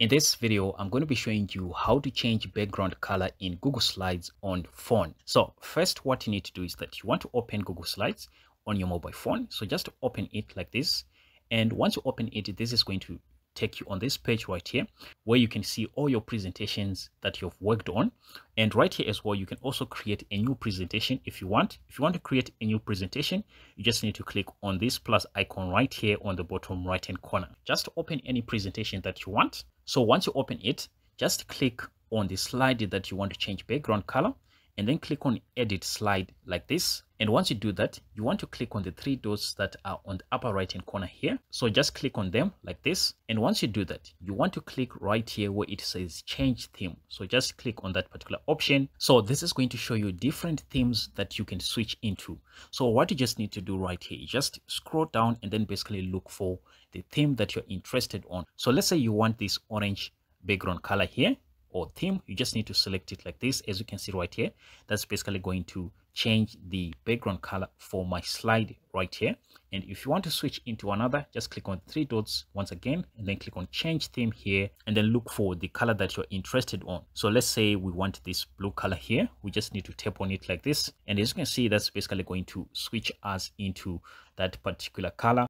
In this video, I'm going to be showing you how to change background color in Google Slides on phone. So first, what you need to do is that you want to open Google Slides on your mobile phone. So just open it like this. And once you open it, this is going to take you on this page right here where you can see all your presentations that you've worked on. And right here as well you can also create a new presentation if you want. If you want to create a new presentation you just need to click on this plus icon right here on the bottom right hand corner. Just open any presentation that you want. So once you open it just click on the slide that you want to change background color and then click on edit slide like this. And once you do that you want to click on the three dots that are on the upper right hand corner here. So just click on them like this. And once you do that you want to click right here where it says change theme. So just click on that particular option. So this is going to show you different themes that you can switch into. So what you just need to do right here just scroll down and then basically look for the theme that you're interested on. So let's say you want this orange background color here or theme you just need to select it like this. As you can see right here that's basically going to change the background color for my slide right here. And if you want to switch into another just click on three dots once again and then click on change theme here and then look for the color that you're interested on. So let's say we want this blue color here. We just need to tap on it like this. And as you can see that's basically going to switch us into that particular color